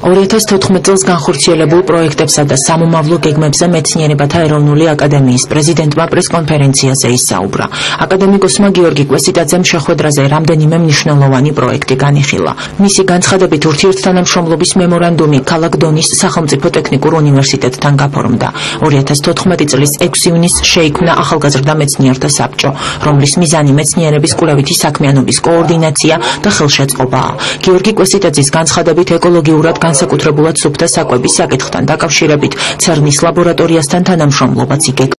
2014 წელს განხორციელებულ პროექტებსა და სამომავლო გეგმებზე მეცნიერებათა ეროვნული აკადემიის პრეზიდენტმა პრესკონფერენციაზე ისაუბრა. აკადემიკოსმა გიორგი კვესიტაძემ შეხვედრაზე რამდენიმე მნიშვნელოვანი პროექტი განიხილა. მისი განცხადებით ურთიერთთანამშრომლობის მემორანდუმი ქალაქ დონის სახელმწიფო ტექნიკურ უნივერსიტეტთან გაფორმდა. 2014 წლის 6 ივნისს შეიქმნა ახალგაზრდა მეცნიერთა საბჭო, რომლის მიზანი მეცნიერების კვლევითი საქმიანობის კოორდინაცია და ხელშეწყობაა. გიორგი კვესიტაძის განცხადებით ეკოლოგიურად განსაკუთრებულად სუფთა საკვების საკითხთან დაკავშირებით ცერნის ლაბორატორიასთან თანამშრომლობაც იგეგმება.